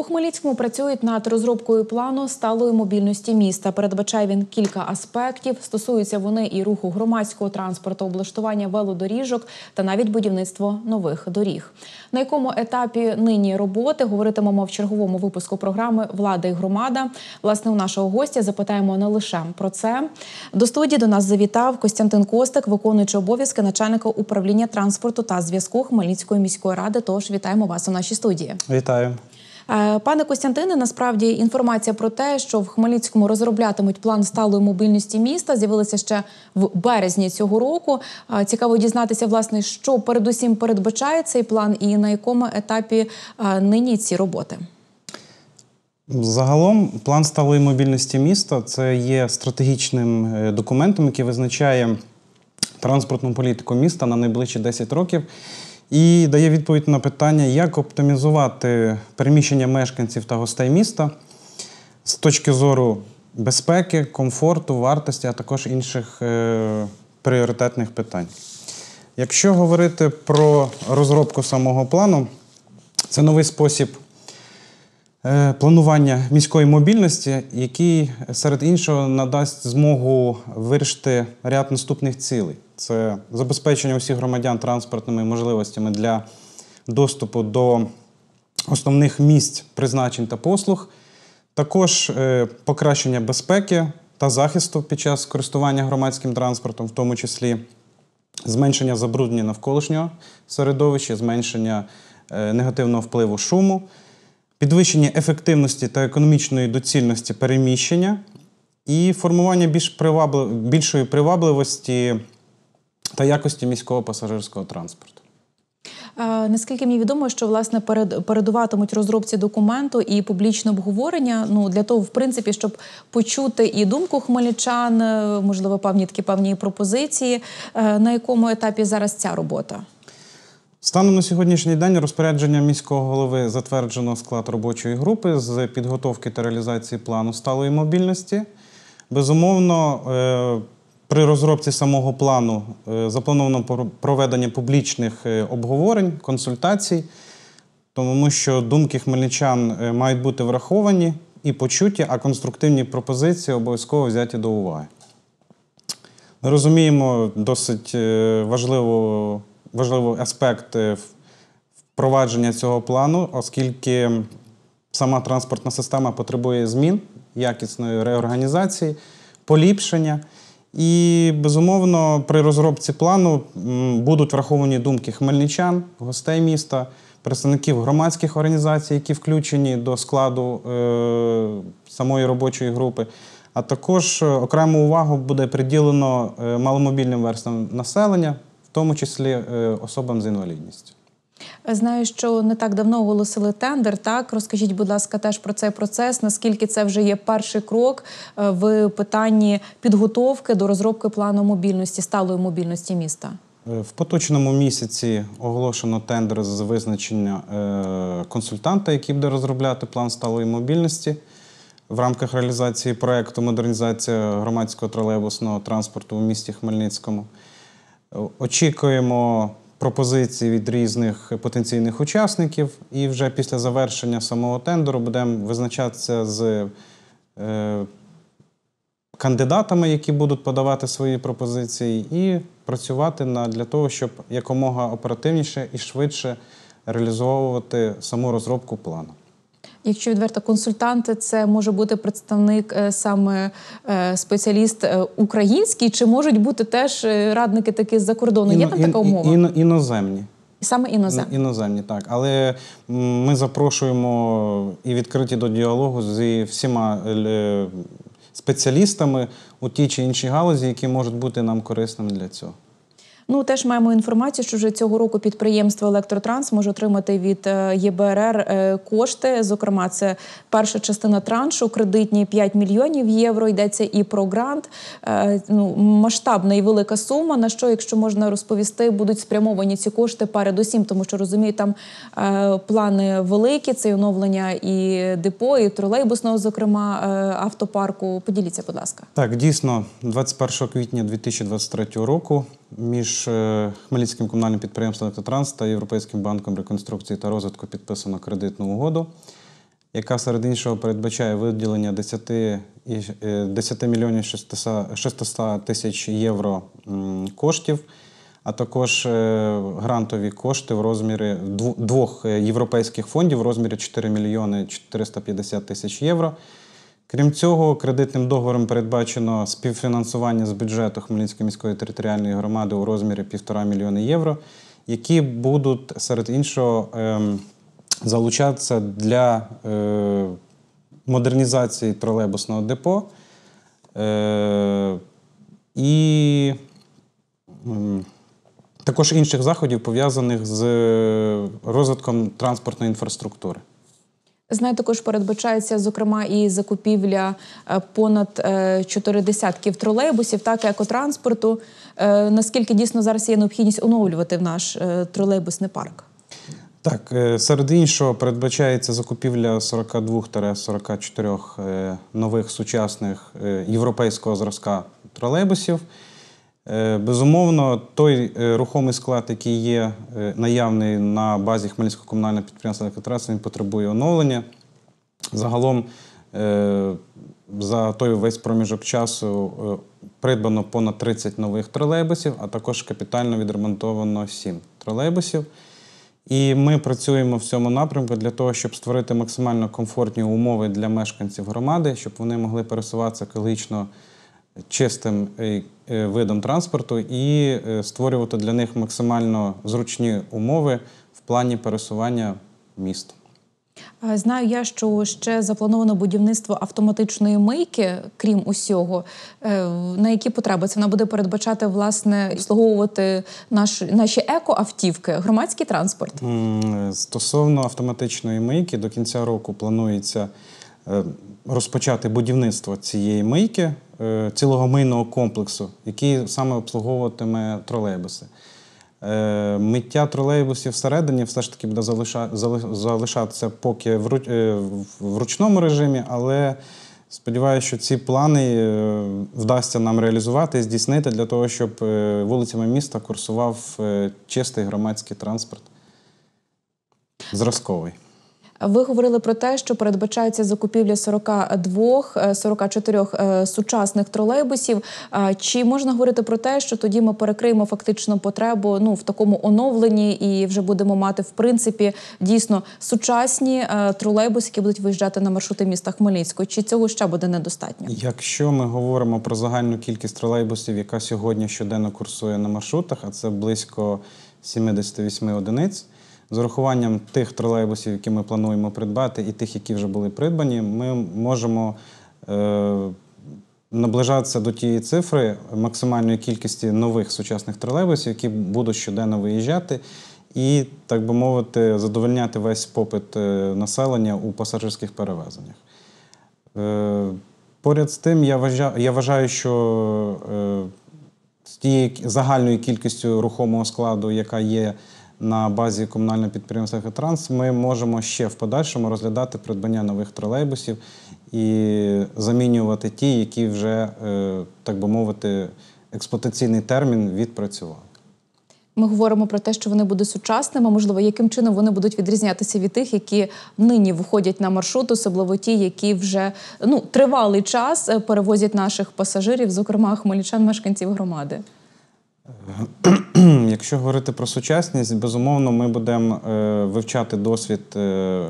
У Хмельницькому працюють над розробкою плану сталої мобільності міста. Передбачає він кілька аспектів. Стосуються вони і руху громадського транспорту, облаштування велодоріжок та навіть будівництво нових доріг. На якому етапі нині роботи говоритимемо в черговому випуску програми Влада і громада. Власне, у нашого гостя запитаємо не лише про це. До студії до нас завітав Костянтин Костик, виконуючий обов'язки начальника управління транспорту та зв'язку Хмельницької міської ради. Тож вітаємо вас у нашій студії. Вітаю. Е, Пане Костянтине, насправді інформація про те, що в Хмельницькому розроблятимуть план сталої мобільності міста, з'явилася ще в березні цього року. Е, Цікаво дізнатися, власне, що передусім передбачає цей план і на якому етапі е, нині ці роботи. Загалом, план сталої мобільності міста це є стратегічним документом, який визначає транспортну політику міста на найближчі 10 років і дає відповідь на питання, як оптимізувати переміщення мешканців та гостей міста з точки зору безпеки, комфорту, вартості, а також інших е, пріоритетних питань. Якщо говорити про розробку самого плану, це новий спосіб е, планування міської мобільності, який серед іншого надасть змогу вирішити ряд наступних цілей: це забезпечення усіх громадян транспортними можливостями для доступу до основних місць призначень та послуг, також е, покращення безпеки та захисту під час користування громадським транспортом, в тому числі зменшення забруднення навколишнього середовища, зменшення е, негативного впливу шуму, підвищення ефективності та економічної доцільності переміщення і формування більш привабли- більшої привабливості та якості міського пасажирського транспорту. Е, Наскільки мені відомо, що власне перед передуватимуть розробці документу і публічне обговорення. Ну для того, в принципі, щоб почути і думку хмельничан, е, можливо, певні такі певні пропозиції. Е, На якому етапі зараз ця робота? Станом на сьогоднішній день розпорядження міського голови затверджено склад робочої групи з підготовки та реалізації плану сталої мобільності. Безумовно, при розробці самого плану е, заплановано проведення публічних е, обговорень, консультацій, тому що думки хмельничан е, мають бути враховані і почуті, а конструктивні пропозиції обов'язково взяті до уваги. Ми розуміємо досить важливо, важливий аспект впровадження цього плану, оскільки сама транспортна система потребує змін, якісної реорганізації, поліпшення. І, безумовно, при розробці плану будуть враховані думки хмельничан, гостей міста, представників громадських організацій, які включені до складу е, самої робочої групи. А також е, окрему увагу буде приділено е, маломобільним верстам населення, в тому числі особам з інвалідністю. Знаю, що не так давно оголосили тендер. Так розкажіть, будь ласка, теж про цей процес. Наскільки це вже є перший крок е, в питанні підготовки до розробки плану мобільності, сталої мобільності міста? Е, В поточному місяці оголошено тендер з визначення е, консультанта, який буде розробляти план сталої мобільності в рамках реалізації проекту модернізація громадського тролейбусного транспорту в місті Хмельницькому. Очікуємо пропозиції від різних потенційних учасників, і вже після завершення самого тендеру будемо визначатися з е, кандидатами, які будуть подавати свої пропозиції, і працювати на, для того, щоб якомога оперативніше і швидше реалізовувати саму розробку плану. Якщо відверто консультанти, це може бути представник е, саме е, спеціаліст е, український, чи можуть бути теж радники такі з-за кордону? Є там така ін- умова? іно- іноземні. Саме іноземні. Іноземні, так. Але ми запрошуємо і відкриті до діалогу з всіма спеціалістами у тій чи іншій галузі, які можуть бути нам корисними для цього. Ну теж маємо інформацію, що вже цього року підприємство Електротранс може отримати від е, ЄБРР е, кошти. Зокрема, це перша частина траншу, кредитні 5 мільйонів євро. Йдеться і про грант. Е, Ну масштабна і велика сума. На що, якщо можна розповісти, будуть спрямовані ці кошти передусім, тому що розумію, там плани великі. Це і оновлення і депо, і тролейбусного, зокрема, автопарку. Поділіться, будь ласка. Так, дійсно, 21 квітня 2023 року між е, Хмельницьким комунальним підприємством «Електротранс» та Європейським банком реконструкції та розвитку підписано кредитну угоду. яка серед іншого передбачає виділення 10, е, 10 мільйонів 600 600 тисяч євро коштів, а також е, грантові кошти в розмірі двох е, європейських фондів в розмірі 4 мільйони 450 тисяч євро. Крім цього, кредитним договором передбачено співфінансування з бюджету Хмельницької міської територіальної громади у розмірі 1,5 мільйони євро, які будуть серед іншого ем, залучатися для е, модернізації тролейбусного депо е, і також інших заходів, пов'язаних з е, розвитком транспортної інфраструктури. Знаю, також передбачається, зокрема, і закупівля е, понад е, чотири десятків тролейбусів, так екотранспорту. Е, Наскільки дійсно зараз є необхідність оновлювати наш е, тролейбусний парк? Так, серед іншого передбачається закупівля 42-44 е, нових сучасних європейського зразка тролейбусів. Е, Безумовно, той е, рухомий склад, який є е, наявний на базі Хмельницького комунального підприємства «Електротранс», він потребує оновлення. Загалом за той весь проміжок часу придбано понад 30 нових тролейбусів, а також капітально відремонтовано 7 тролейбусів. І ми працюємо в цьому напрямку для того, щоб створити максимально комфортні умови для мешканців громади, щоб вони могли пересуватися екологічно чистим е, е, видом транспорту і е, створювати для них максимально зручні умови в плані пересування містом. Е, Знаю я, що ще заплановано будівництво автоматичної мийки, крім усього. На які потреби це вона буде передбачати власне обслуговувати наш, наші екоавтівки, громадський транспорт? Стосовно автоматичної мийки, до кінця року планується розпочати будівництво цієї мийки, е, цілого мийного комплексу, який саме обслуговуватиме тролейбуси. Е, Миття тролейбусів всередині все ж таки буде залишатися поки е, в ручному режимі, але сподіваюся, що ці плани вдасться нам реалізувати і здійснити для того, щоб вулицями міста курсував чистий громадський транспорт. Зразковий. Ви говорили про те, що передбачається закупівля 42, е, 44 е, сучасних тролейбусів. А Чи можна говорити про те, що тоді ми перекриємо фактично потребу ну в такому оновленні і вже будемо мати в принципі дійсно сучасні е, тролейбуси, які будуть виїжджати на маршрути міста Хмельницького? Чи цього ще буде недостатньо? Якщо ми говоримо про загальну кількість тролейбусів, яка сьогодні щоденно курсує на маршрутах, а це близько 78 одиниць, з урахуванням тих тролейбусів, які ми плануємо придбати, і тих, які вже були придбані, ми можемо е, наближатися до тієї цифри максимальної кількості нових сучасних тролейбусів, які будуть щоденно виїжджати. І, так би мовити, задовольняти весь попит е, населення у пасажирських перевезеннях. Е, Поряд з тим, я вважаю, я вважаю, що е, з тією загальною кількістю рухомого складу, яка є на базі комунального підприємства «Екотранс», ми можемо ще в подальшому розглядати придбання нових тролейбусів і замінювати ті, які вже, е, так би мовити, експлуатаційний термін відпрацювали. Ми говоримо про те, що вони будуть сучасними. Можливо, яким чином вони будуть відрізнятися від тих, які нині виходять на маршрут, особливо ті, які вже ну тривалий час е, перевозять наших пасажирів, зокрема хмельничан, мешканців громади. Якщо говорити про сучасність, безумовно, ми будемо е, вивчати досвід е,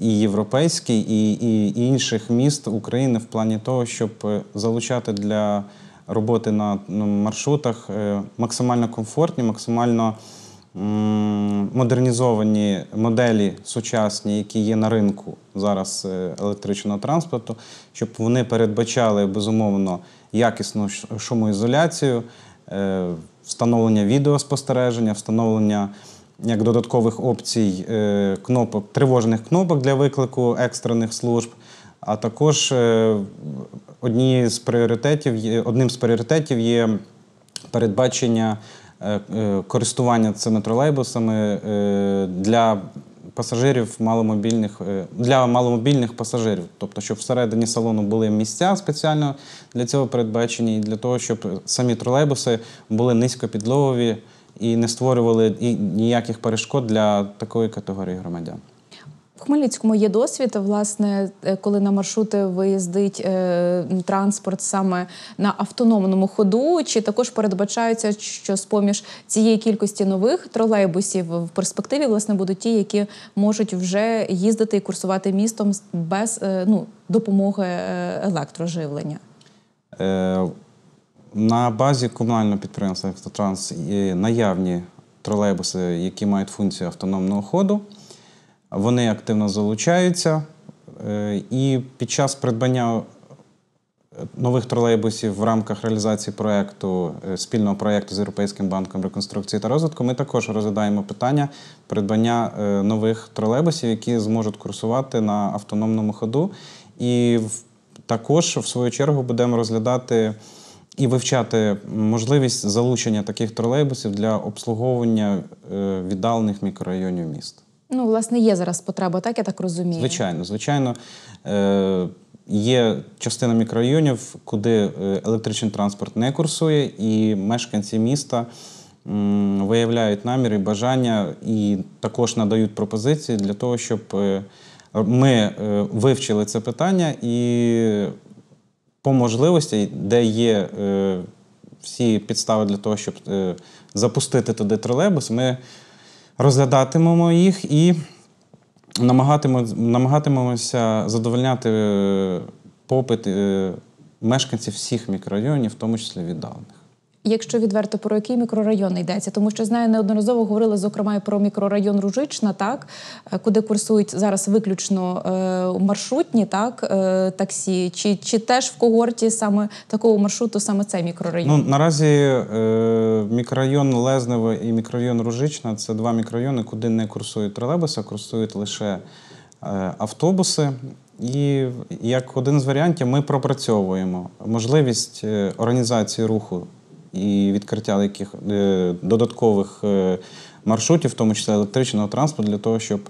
і європейський, і, і, інших міст України в плані того, щоб е, залучати для роботи на маршрутах максимально комфортні, максимально модернізовані моделі сучасні, які є на ринку зараз електричного транспорту, щоб вони передбачали безумовно якісну шумоізоляцію, встановлення відеоспостереження, встановлення як додаткових опцій е, кнопок, тривожних кнопок для виклику екстрених служб. А також е, однією з пріоритетів одним з пріоритетів є передбачення е, е, користування цими тролейбусами е, для пасажирів маломобільних е, для маломобільних пасажирів, тобто, щоб всередині салону були місця спеціально для цього передбачені, і для того, щоб самі тролейбуси були низькопідлогові і не створювали ніяких перешкод для такої категорії громадян. В Хмельницькому є досвід, власне, е, коли на маршрути виїздить е, транспорт саме на автономному ходу, чи також передбачається, що з поміж цієї кількості нових тролейбусів в перспективі власне будуть ті, які можуть вже їздити і курсувати містом без е, ну, допомоги електроживлення. На базі комунального підприємства «Автотранс» є наявні тролейбуси, які мають функцію автономного ходу. Вони активно залучаються. Е, І під час придбання е, нових тролейбусів в рамках реалізації проекту, е, спільного проєкту з Європейським банком реконструкції та розвитку, ми також розглядаємо питання придбання нових тролейбусів, які зможуть курсувати на автономному ходу. І також, в свою чергу, будемо розглядати і вивчати можливість залучення таких тролейбусів для обслуговування віддалених мікрорайонів міста. Ну, власне, є зараз потреба, так я так розумію. Звичайно, звичайно. Е, Є частина мікрорайонів, куди е, електричний транспорт не курсує, і мешканці міста м, виявляють наміри, бажання і також надають пропозиції для того, щоб е, ми е, вивчили це питання і по можливості, де є всі підстави для того, щоб запустити туди тролейбус, ми розглядатимемо їх і намагатимемося задовольняти е, попит е, мешканців всіх мікрорайонів, в тому числі віддалених. Якщо відверто про який мікрорайон йдеться, тому що знаю, неодноразово говорили зокрема і про мікрорайон Ружична, так е, куди курсують зараз виключно е, маршрутні так е, таксі, чи, чи теж в когорті саме такого маршруту саме цей мікрорайон? Ну, наразі е, мікрорайон Лезневе і мікрорайон Ружична це два мікрорайони, куди не курсують тролейбуси, курсують лише е, автобуси. І як один з варіантів ми пропрацьовуємо можливість е, організації руху і відкриття яких е, додаткових е, маршрутів, в тому числі електричного транспорту, для того, щоб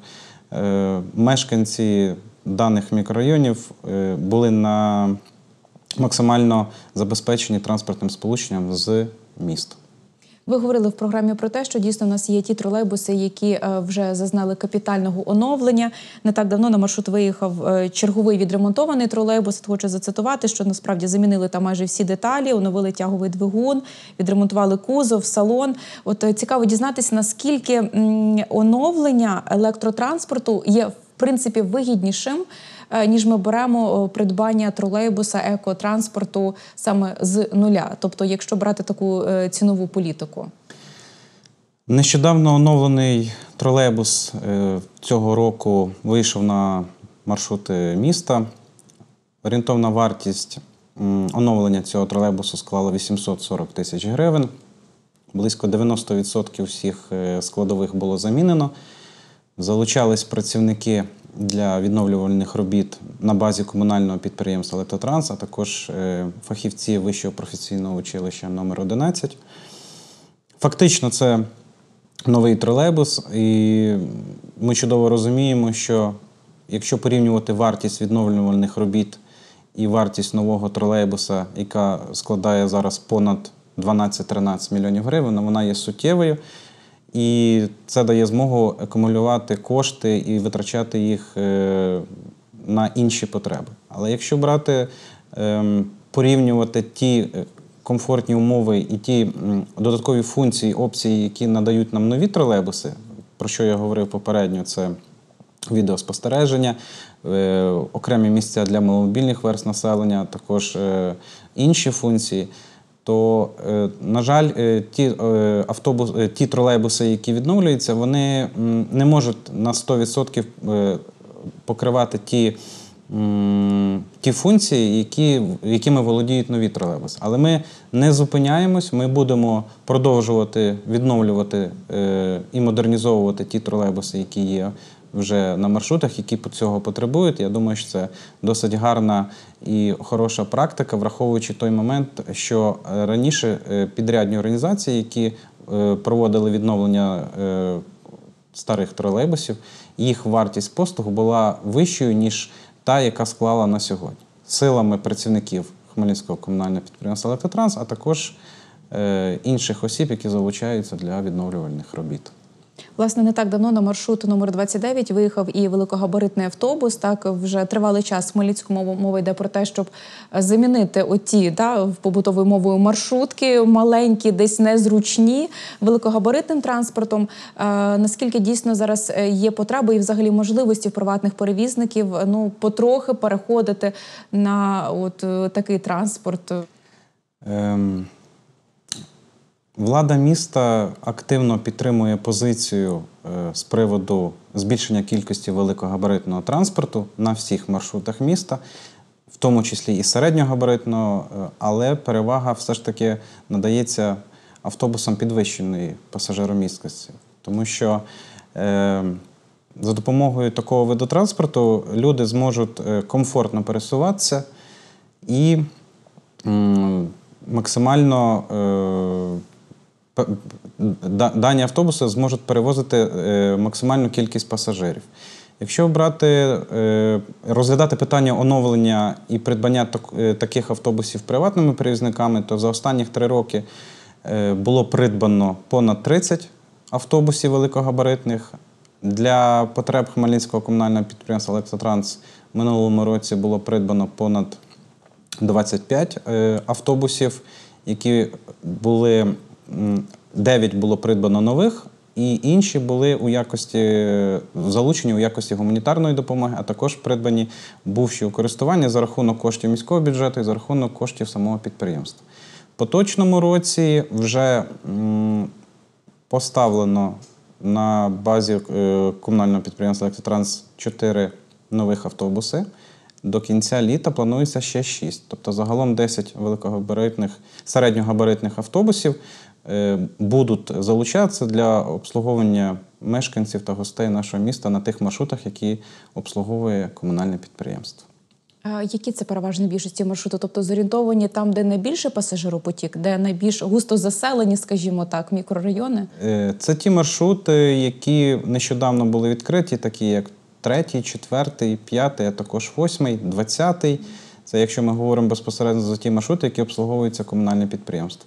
е, мешканці даних мікрорайонів були на максимально забезпечені транспортним сполученням з міста. Ви говорили в програмі про те, що дійсно у нас є ті тролейбуси, які е, вже зазнали капітального оновлення. Не так давно на маршрут виїхав е, черговий відремонтований тролейбус. Хочу зацитувати, що насправді замінили там майже всі деталі, оновили тяговий двигун, відремонтували кузов, салон. От е, цікаво дізнатися, наскільки оновлення електротранспорту є в принципі вигіднішим. Е, Ніж ми беремо придбання тролейбуса екотранспорту саме з нуля, тобто, якщо брати таку е, цінову політику. Нещодавно оновлений тролейбус е, цього року вийшов на маршрути міста. Орієнтовна вартість оновлення цього тролейбусу склала 840 тисяч гривень. Близько 90% всіх е, складових було замінено. Залучались працівники для відновлювальних робіт на базі комунального підприємства «Електротранс», а також е, фахівці Вищого професійного училища номер 11 Фактично, це новий тролейбус, і ми чудово розуміємо, що якщо порівнювати вартість відновлювальних робіт і вартість нового тролейбуса, яка складає зараз понад 12-13 мільйонів гривень, вона є суттєвою. І це дає змогу акумулювати кошти і витрачати їх е, на інші потреби. Але якщо брати, ем, порівнювати ті е, комфортні умови і ті додаткові функції, опції, які надають нам нові тролейбуси, про що я говорив попередньо, це відеоспостереження, е, окремі місця для маломобільних верст населення, також інші функції. То, е, на жаль, е, ті, е, автобус, ті тролейбуси, які відновлюються, вони не можуть на 100% е, покривати ті, ті функції, які, якими володіють нові тролейбуси. Але ми не зупиняємось, ми будемо продовжувати відновлювати і модернізовувати ті тролейбуси, які є вже на маршрутах, які цього потребують. Я думаю, що це досить гарна і хороша практика, враховуючи той момент, що е, раніше е, підрядні організації, які е, проводили відновлення старих тролейбусів, їх вартість послуг була вищою, ніж та, яка склала на сьогодні, силами працівників Хмельницького комунального підприємства «Електротранс», а також інших осіб, які залучаються для відновлювальних робіт. Власне, не так давно на маршрут номер 29 виїхав і великогабаритний автобус. Так вже тривалий час в Хмельницькому мова йде про те, щоб замінити оті да, в побутовою мовою маршрутки, маленькі, десь незручні великогабаритним транспортом. Е, наскільки дійсно зараз е, є потреба і взагалі можливості в приватних перевізників ну потрохи переходити на от е, такий транспорт? Ем, Влада міста активно підтримує позицію е, з приводу збільшення кількості великогабаритного транспорту на всіх маршрутах міста, в тому числі і середньогабаритного, е, але перевага все ж таки надається автобусам підвищеної пасажиромісткості, тому що е, за допомогою такого виду транспорту люди зможуть комфортно пересуватися і максимально дані автобуси зможуть перевозити е, максимальну кількість пасажирів. Якщо брати, е, розглядати питання оновлення і придбання е, таких автобусів приватними перевізниками, то за останні три роки було придбано понад 30 автобусів великогабаритних. Для потреб Хмельницького комунального підприємства Електротранс в минулому році було придбано понад 25 е, автобусів, які були 9 було придбано нових, і інші були у якості залучені у якості гуманітарної допомоги, а також придбані бувші у користування за рахунок коштів міського бюджету і за рахунок коштів самого підприємства. Поточному році вже поставлено на базі е, комунального підприємства Електротранс 4 нових автобуси. До кінця літа планується ще 6. Тобто загалом 10 великогабаритних, середньогабаритних автобусів будуть залучатися для обслуговування мешканців та гостей нашого міста на тих маршрутах, які обслуговує комунальне підприємство. А Які це переважно більшості маршрути? Тобто зорієнтовані там, де найбільше пасажиропотік, де найбільш густо заселені, скажімо так, мікрорайони? Е, Це ті маршрути, які нещодавно були відкриті, такі як третій, четвертий, п'ятий, а також восьмий, двадцятий. Це якщо ми говоримо безпосередньо за ті маршрути, які обслуговуються комунальне підприємство.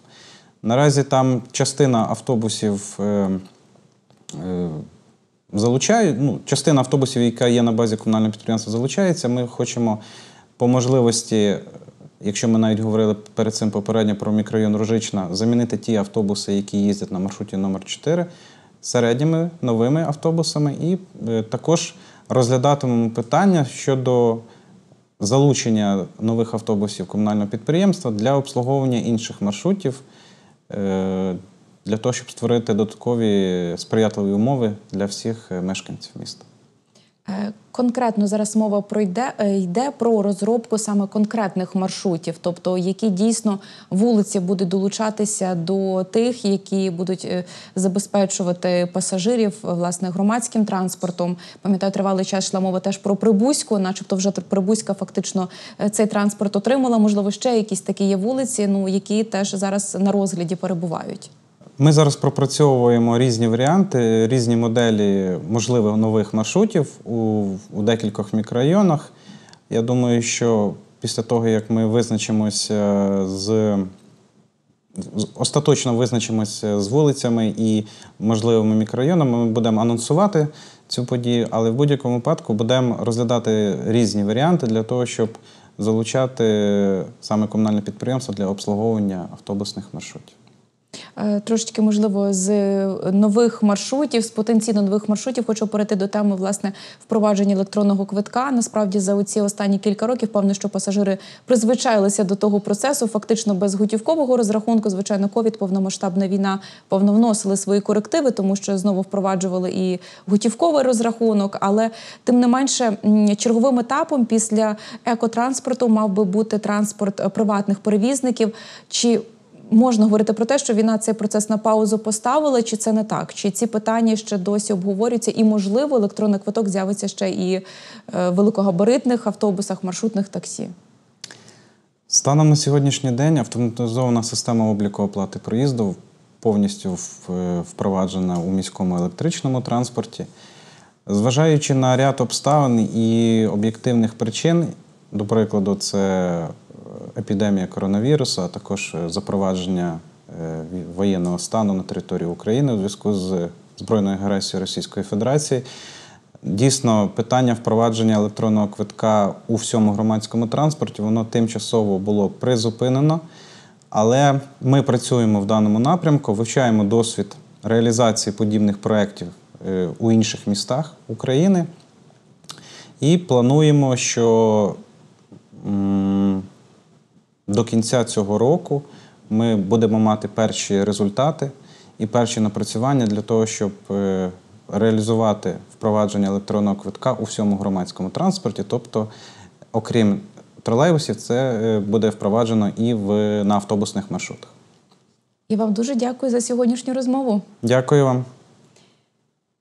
Наразі там частина автобусів е, е, залучають, ну, частина автобусів, яка є на базі комунального підприємства, залучається. Ми хочемо по можливості, якщо ми навіть говорили перед цим попередньо про мікрорайон Ружична, замінити ті автобуси, які їздять на маршруті номер 4 середніми новими автобусами, і е, також розглядатимемо питання щодо залучення нових автобусів комунального підприємства для обслуговування інших маршрутів, для того, щоб створити додаткові сприятливі умови для всіх е, мешканців міста. Е, Конкретно зараз мова пройде е, йде про розробку саме конкретних маршрутів, тобто які дійсно вулиці будуть долучатися до тих, які будуть е, забезпечувати пасажирів власне громадським транспортом. Пам'ятаю, тривалий час йшла мова теж про Прибузьку, начебто вже Прибузька фактично цей транспорт отримала. Можливо, ще якісь такі є вулиці, ну які теж зараз на розгляді перебувають. Ми зараз пропрацьовуємо різні варіанти, різні моделі можливих нових маршрутів у, у декількох мікрорайонах. Я думаю, що після того, як ми визначимося з- остаточно визначимося з вулицями і можливими мікрорайонами, ми будемо анонсувати цю подію, але в будь-якому випадку будемо розглядати різні варіанти для того, щоб залучати саме комунальне підприємство для обслуговування автобусних маршрутів. Е, Трошечки, можливо, з нових маршрутів, з потенційно нових маршрутів, хочу перейти до теми власне впровадження електронного квитка. Насправді, за оці останні кілька років, певно, що пасажири призвичайлися до того процесу, фактично без готівкового розрахунку. Звичайно, ковід, повномасштабна війна, повно вносили свої корективи, тому що знову впроваджували і готівковий розрахунок. Але тим не менше, черговим етапом після екотранспорту мав би бути транспорт е, приватних перевізників. Чи можна говорити про те, що війна цей процес на паузу поставила, чи це не так? Чи ці питання ще досі обговорюються? І, можливо, електронний квиток з'явиться ще і е, в великогабаритних автобусах, маршрутних таксі? Станом на сьогоднішній день автоматизована система обліку оплати проїзду повністю е, впроваджена у міському електричному транспорті. Зважаючи на ряд обставин і об'єктивних причин, до прикладу, це епідемія коронавірусу, а також е, запровадження е, воєнного стану на території України у зв'язку з збройної агресії Російської Федерації. Дійсно, питання впровадження електронного квитка у всьому громадському транспорті воно тимчасово було призупинено, але ми працюємо в даному напрямку, вивчаємо досвід реалізації подібних проєктів е, у інших містах України і плануємо, що до кінця цього року ми будемо мати перші результати і перші напрацювання для того, щоб е, реалізувати впровадження електронного квитка у всьому громадському транспорті. Тобто, окрім тролейбусів, це е, буде впроваджено і в, на автобусних маршрутах. І вам дуже дякую за сьогоднішню розмову. Дякую вам.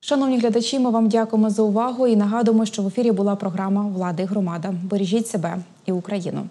Шановні глядачі, ми вам дякуємо за увагу і нагадуємо, що в ефірі була програма Влада і громада. Бережіть себе і Україну.